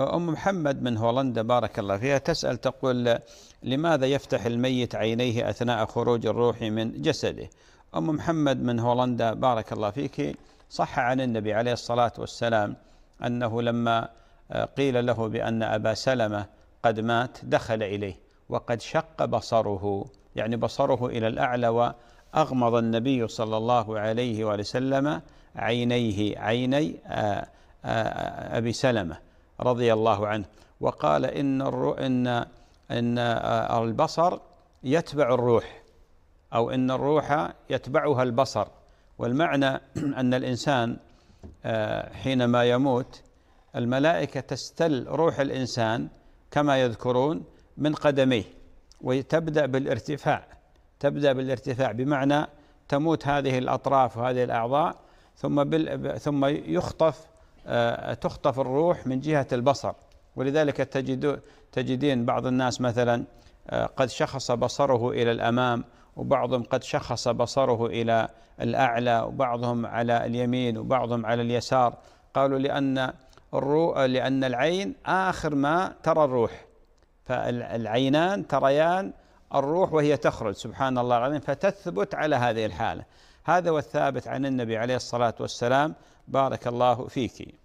أم محمد من هولندا بارك الله فيها تسأل تقول لماذا يفتح الميت عينيه أثناء خروج الروح من جسده؟ أم محمد من هولندا بارك الله فيك. صح عن النبي عليه الصلاة والسلام أنه لما قيل له بأن أبا سلمة قد مات دخل إليه وقد شق بصره يعني بصره إلى الأعلى وأغمض النبي صلى الله عليه وسلم عينيه عيني آه، آه، أبي سلمة. رضي الله عنه. وقال إن إن إن آه، البصر يتبع الروح أو إن الروح يتبعها البصر. والمعنى أن الإنسان حينما يموت الملائكة تستل روح الإنسان كما يذكرون من قدميه وتبدأ بالارتفاع تبدأ بالارتفاع بمعنى تموت هذه الأطراف وهذه الأعضاء ثم ثم يخطف آه، تخطف الروح من جهة البصر. ولذلك تجد تجدين بعض الناس مثلا آه، قد شخص بصره إلى الأمام وبعضهم قد شخص بصره إلى الأعلى وبعضهم على اليمين وبعضهم على اليسار. قالوا لأن الروح لأن العين آخر ما ترى الروح. فالعينان تريان الروح وهي تخرج سبحان الله العظيم. فتثبت على هذه الحالة. هذا والثابت عن النبي عليه الصلاة والسلام. بارك الله فيك.